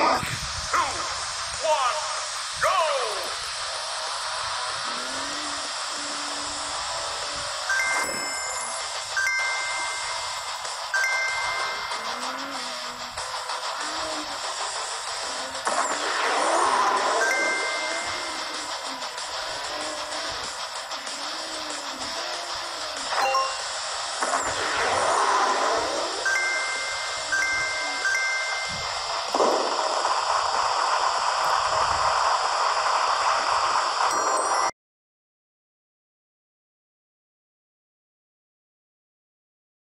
Fuck!